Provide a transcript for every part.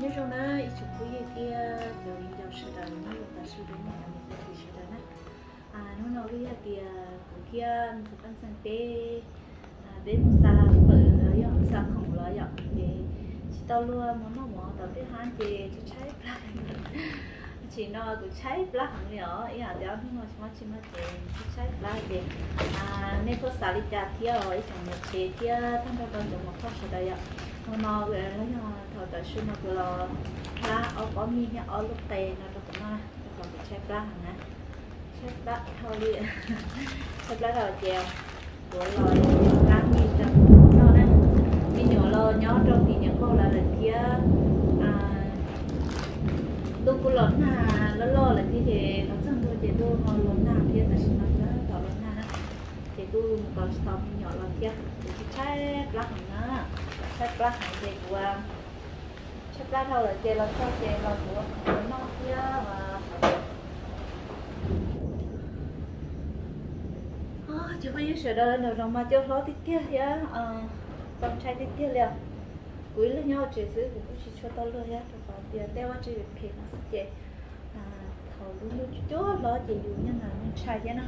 nhớ trong đó chúng tôi cái điều gì đó sự đó như là sự đó này là một cái sự đó nè à nói cái thì kia thực ăn sang bê bê một sa phở rồi yọng sa chỉ tao luôn món nó món tao biết hai thì chỉ chỉ nó cũng trái hàng nữa ý là đéo nhưng mà chúng ta chỉ mà thì chỉ trái black nên có xài đi chặt thì rồi chẳng một chế thì thằng đó còn được một phát sự nó về nó nhỏ thầu tới xuyên nó cứ lá ở có mi nhá. Ở lúc tê nó được cũng mà còn bị cháy lá hàng á lá thôi đi. Cháy lá rồi chèo. Của lòi lá mi trong à, nó đấy mi nhỏ lo nhỏ trong thì những con là lần kia. Tôi cũng lớn là nó lo là như thế nó chẳng tôi chỉ tôi nó lớn nào thì là xin nó nó lớn nào thì tôi một con stop nhỏ là kia. Thì trái lá hẳn nó trái lá hẳn của trái lá thôi là chỉ là sao chỉ là của nó kia dạ, và ờ, chứ bây giờ sửa đời nó nó mà cho nó tiết kia ya ờ xong trái tiếp theo liền cuối là nhau chỉ giữ cũng chỉ cho tao luôn ya dạ. tiền đeo chỉ phải nó sẽ chế à thầu luôn luôn chỗ lo chỉ dùng như là nó chạy chứ nó.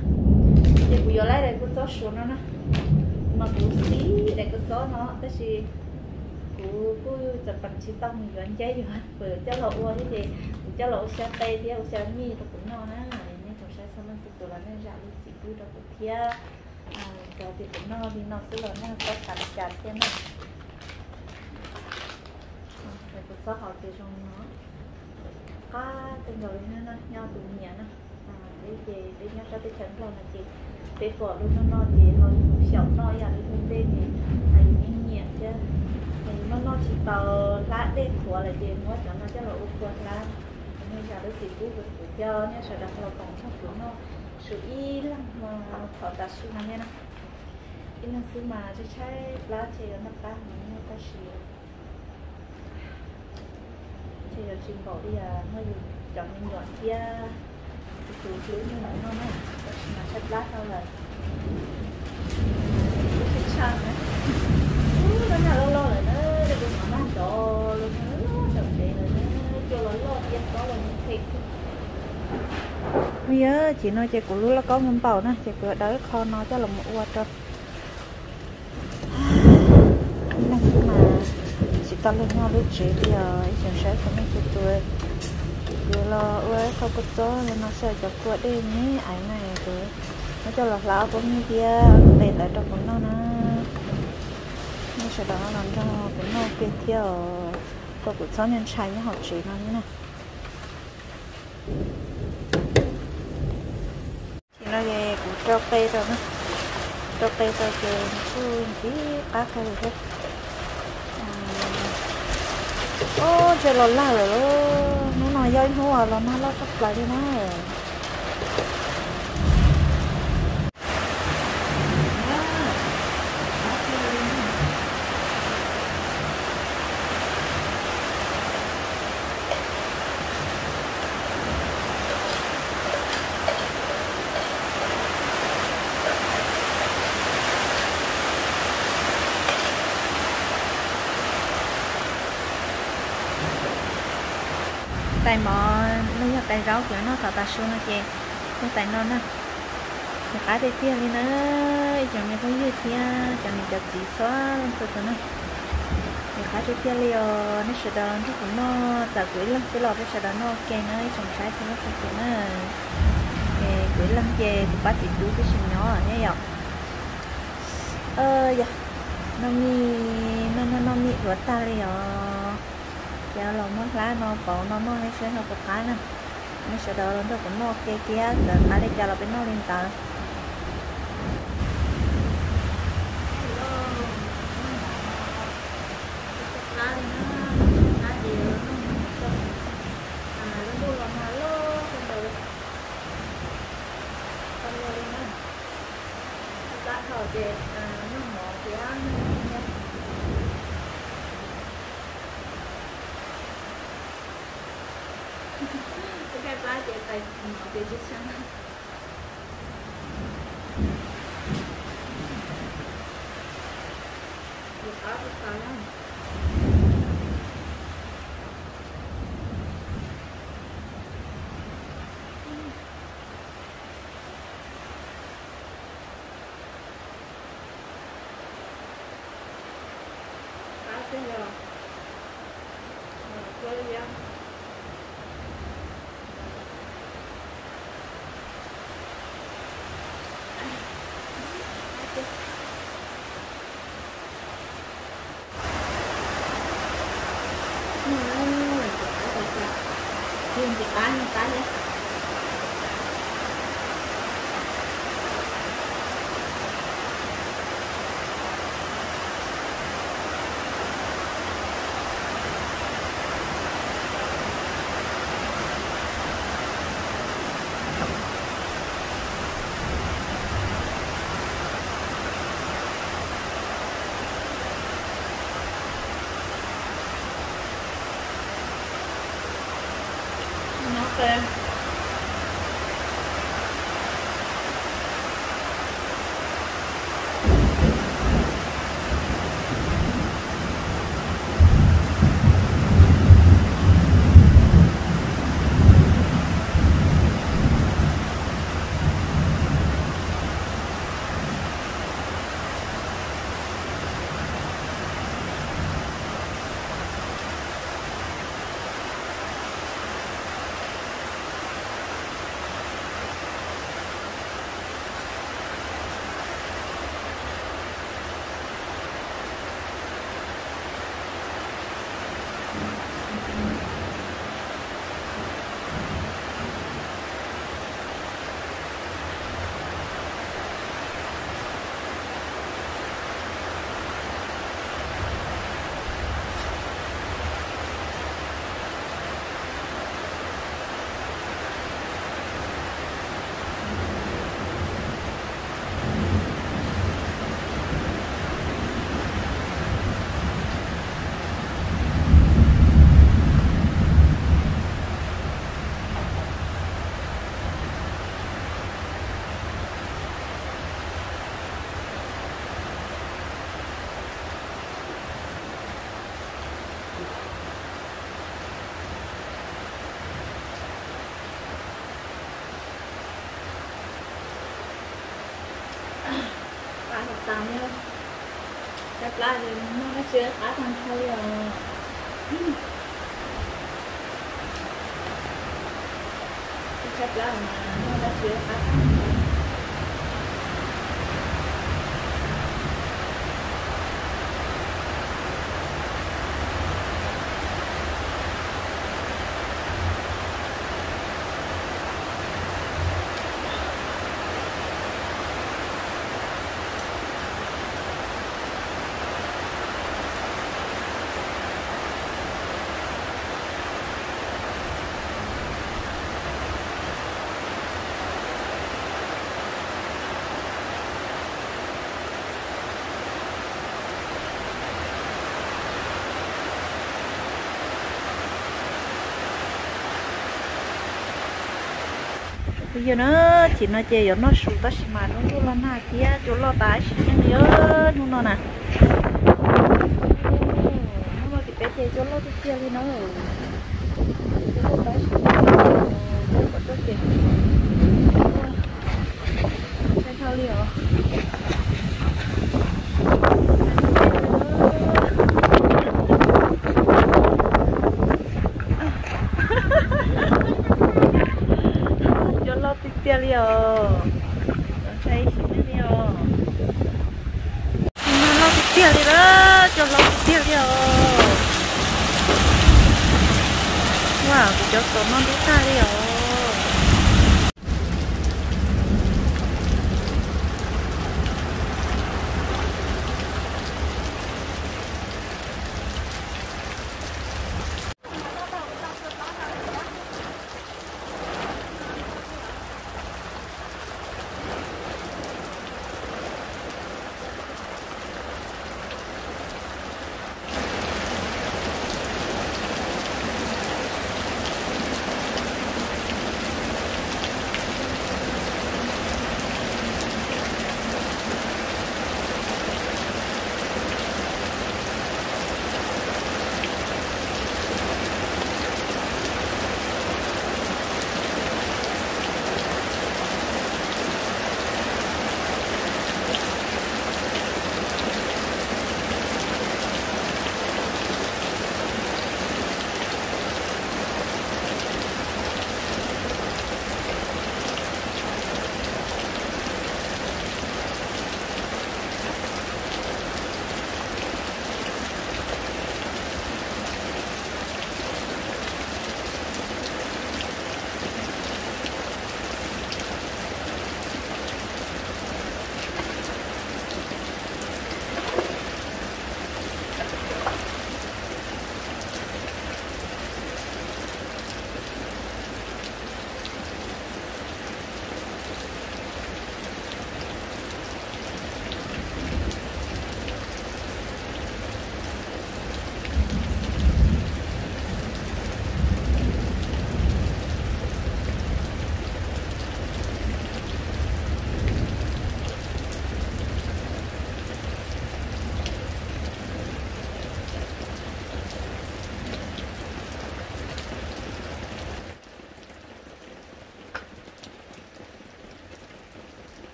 Thì bây giờ lại đây cũng cho số nó nè mà cũng xí để cái số nó tới khi cú cũng chụp bằng chỉ tông mình vẫn cháy rồi vừa cho lộ qua thế thì cho lộ xe tay theo xe mi nó cũng nè nên trong xe xong mình tự là nên ra đi chỉ cứ đó cũng thia rồi thì cũng sẽ là nó sẽ thành chặt thế này rồi cũng có họ từ trong nó có tên rồi nó nó nhau tụ nhẹ nó để về để nhau ra tới rồi là chị để bỏ luôn nó nó thì hơi sẹo nó ya đi lên thì chứ. Thì nó nó chỉ tờ lá để của là gì mua cho nó chắc là úp quạt lá. Nên giờ đôi chị cũng được cho nhá sợ đặt là còn trong cửa nó sự y lắm mà thọ ta su mà nha y lắm su mà cho trái lá chị nó ta mình ta xìu thì là trình bỏ đi à nó dùng chọn mình đoạn kia. Từ thứ như là nó này mà chất lát đâu là. Cái sang đấy nó nào lâu lâu lại nó được mà mang đồ luôn nó chồng chị rồi nó cho nó lo tiền có là những thịt bây giờ chị nói chị cũng lúc là có ngâm bầu nè, chị cửa đỡ kho nó cho là một qua cho năng mà chị tao lên nhau lúc chị bây giờ chị sẽ không biết cái tuổi rồi là ơi không có cho nên nó sẽ cho qua đi nhé ấy này rồi nó cho là lão cũng như kia để lại trong con nó nè sẽ đó nó cho cái nô kia theo có của sống nhân trai như họ chế nó như này thì nó về cũng cho cây rồi nữa cho cây rồi thì cứ chỉ cá cây thôi ô trời lò la rồi nó nói dối hoa là nó lo lại đi nó tay mò, nó là tay rau kiểu nó tạo ta xuống nó chè nó tay non á. Một cá để tiền đi nữa chẳng mình không gì thế chẳng mình được gì xóa lên từ từ nữa một cá để tiền liều nó sẽ đó nó cũng nó giả quỷ lắm. Sẽ lọt sẽ đó nó ok nó trồng trái thì nó sẽ kiểu nó. Quỷ lắm chè thì bắt chỉ đủ cái sừng nhỏ à, ở nhé nhở ờ dạ. Nó mi, nó nó nó mi vượt ta liều cho lòng mất lá nó bỏ nó nó hay sẽ nó có cái nè nó sẽ đỡ lên nó cũng nó kia kia rồi mà đây cho là bên nó lên tờ Hãy subscribe cho kênh Ghiền Mì Gõ Để không bỏ lỡ những video hấp dẫn Какая платье, это традиционно. Рука, рука, да? Thank you. Có tạm có lắm lại thì nó sẽ khá thằng thôi rồi Đáp lại mà nó đã khá thằng bây giờ nó chỉ nó chơi giờ nó sụt ta mà, nó luôn là na kia, chỗ lo tái chỉ những nhớ nó nó nè. Nó mà cái bé chơi chỗ lo thì kia thì nó rồi chỗ lo tái chỉ nó có chỗ kia cái thao đi rồi yo lo titialio thấy titialio nó lo titialio đó cho lo titialio wow cái chỗ số nó đi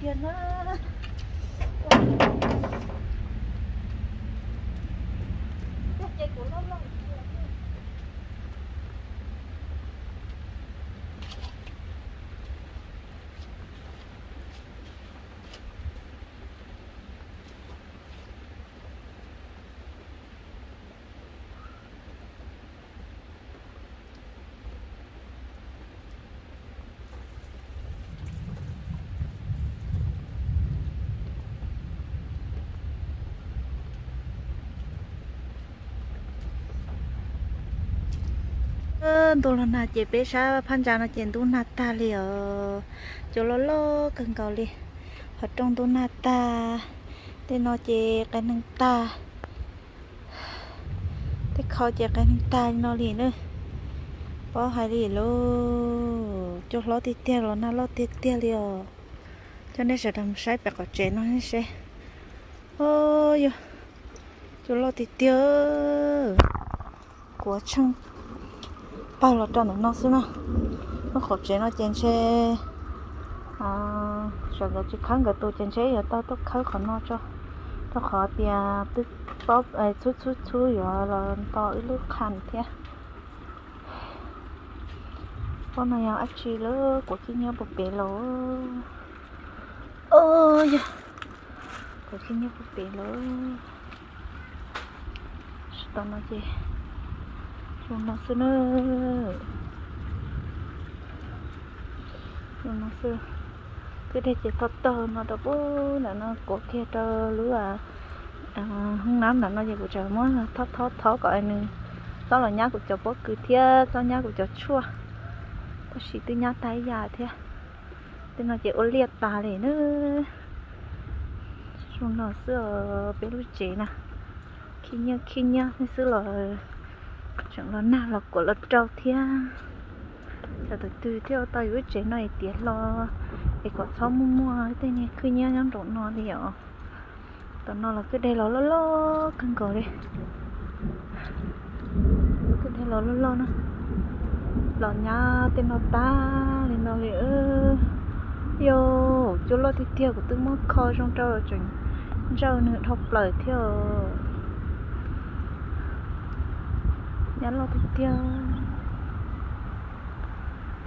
kia nó Chắc chạy của nó lắm. Ờ, đồ là na chế bé sa phan cha nó chế đồ na ta li ờ, cho lo lo cần cầu li họ trong đồ na ta để nó chế cái nâng ta. Để khó chế cái nâng ta nó li nữa. Bỏ hai li lo cho lo tít tia lo na lo tít tia li ờ. cho nên sẽ làm sai bạc có chế nó sẽ. Ôi cho lo tít tia của trong bay là cho nó nó xíu nó nó khổ chế nó chén chế à sợ là chỉ khăn cái tôi chén chế giờ tao tôi khăn khó nó cho tao khó tiền tức bóp ấy chút chút chút rồi là tao ít lúc khăn thế con này ăn chi lỡ của khi nhớ bột bể lỡ ôi của khi nhớ bột bể lỡ tao nói gì xuống nó xưa nó xưa chỉ thật tờ nó đâu bố là nó có kia tờ lúa à. à Không nắm là nó gì của chờ món thoát thoát thoát gọi nữa đó là nhá của chờ bố cứ thế do nhá của chờ chua. Có chỉ từ nhá tay già thế. Thì nó chỉ ô liệt tà để nữa. Chúng nó xưa bé lúc chế nè. Khi nhá khi nhá nên xưa là chẳng lo nào là của là trâu thia. Giờ từ từ theo tay với chế này tiền lo. Để có sao mua mua, cái tên này cứ nhớ nhắm trộn nó đi ạ. Tao nó là cứ đây lo lo lo, căng cờ đi. Cứ đây lo lo lo nó. Lo nhá tên nó ta, lên nó thì ơ. Yo chỗ lo thì theo của tôi mất kho trong trâu rồi chừng trâu nữa thọc lời theo nhớ lo thì tiêu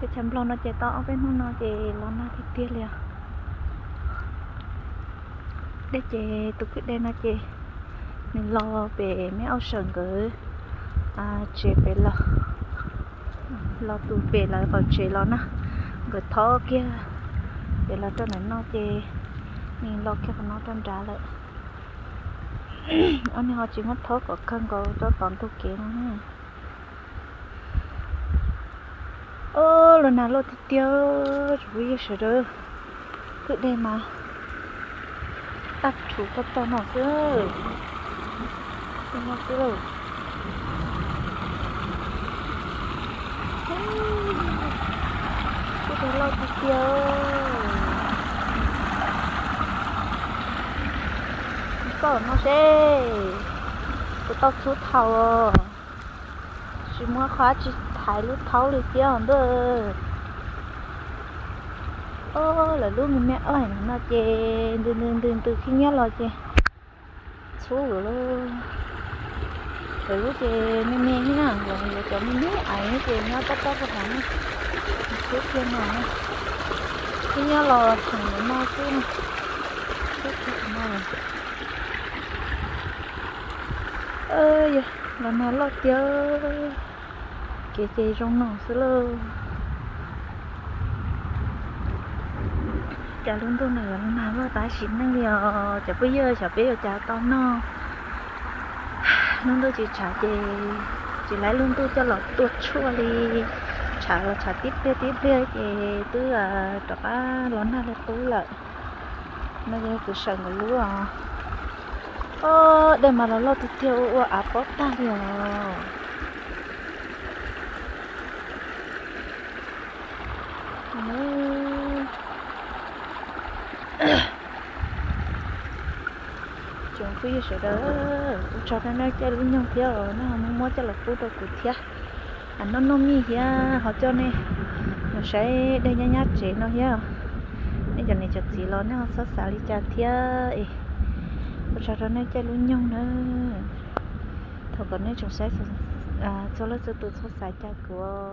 thì chấm lo nó chạy to bên hôm nó chạy lo nó thì tiêu liền. Để chạy, tụi cái đây nó chạy. Mình lo về mấy ao sườn cứ à chạy về lo. Lo tụi về là vào chạy lo nó người thó kia. Để là cho nên nó chạy. Mình lo kia nó trong trả lại. Anh họ chỉ mất thó có cân có cho toàn tụi kia nữa ơ, lần nào lột thì tiêu? Rồi sợ đó tự đây mà. Tắt chủ tắt to nó chứ? Nó chứ? Tự đây lột thì tiêu. Có nó sẽ. Cứ tao chút thầu. Chỉ mua khóa chỉ thái lúc thấu lúc kia hòn đó ơ là lúc mình mẹ ơi, nó chê đừng đừng đừng, từ khi nhớ lo chê số rồi luôn rồi lúc chê mẹ mẹ như nào, rồi giờ cho mình biết. Ảnh chê nó tóc tóc của thằng số kia mà khi nhớ dạ, lo thằng nó chứ. Số kia mà ơi là nó lo chơi kia kia rong nó sơ lơ. Chả luôn tôi này nữa nào mà tái xin năng giờ chả bây giờ chả bây giờ chả to nó luôn tôi chỉ trả về, chỉ lấy luôn tôi cho lọ tuột chua đi. Trả là trả tiếp tiếp tiếp tiếp thì tôi là trả lớn nào là tôi lại. Nó giờ cứ sợ người lúa à. Ờ để mà nó lo tôi tiêu à bóp ta rồi chúng phi sợ đó cho nó nó chơi luôn nhau theo nó không muốn cho là phút đâu của thiếu anh à, nó nó mi hia họ cho nên nó sẽ đây nhá nhá chế nó hia nên giờ này chặt gì lo nó sắp xả đi thiếu, theo cho nó nó chơi luôn nhau nữa. Thôi còn nếu chúng sẽ à cho nó sẽ tự sắp xả chặt của